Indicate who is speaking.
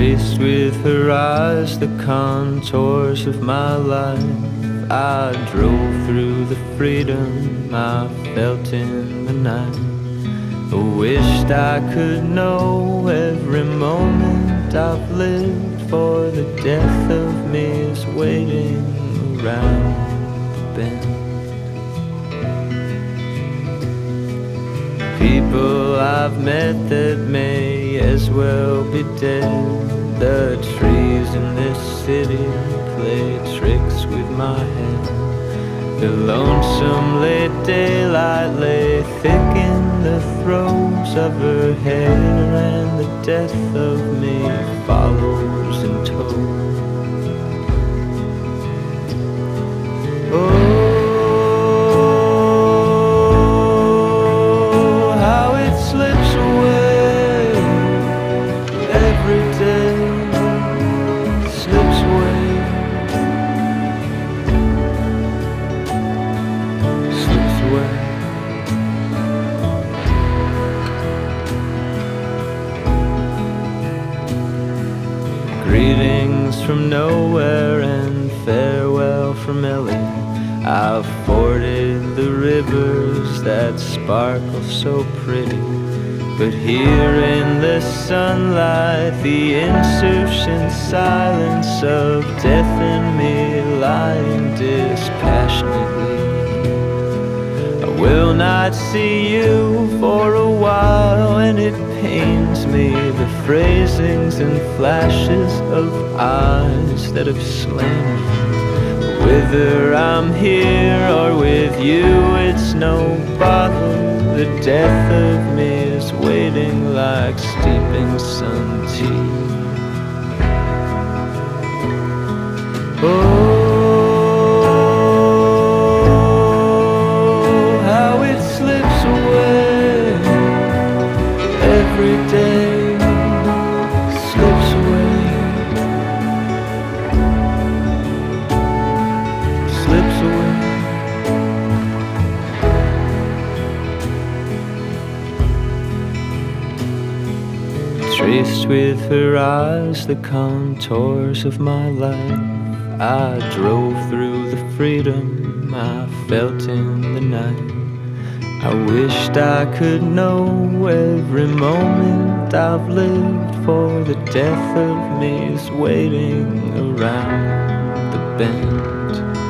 Speaker 1: with her eyes the contours of my life. I drove through the freedom I felt in the night. I wished I could know every moment I've lived, for the death of me is waiting around the bend. People I've met that may as well be dead. The trees in this city play tricks with my head. The lonesome late daylight lay thick in the throes of her hair, and the death of me follows from nowhere and farewell from Ellie. I've forded the rivers that sparkle so pretty. But here in the sunlight, the insouciant silence of death in me lying dispassionately. I will not see you for a while, pains me the phrasings and flashes of eyes that have slain. Whether I'm here or with you, it's no bother. The death of me is waiting like steeping sun tea. With her eyes the contours of my life. I drove through the freedom I felt in the night. I wished I could know every moment I've lived, for the death of me is waiting around the bend.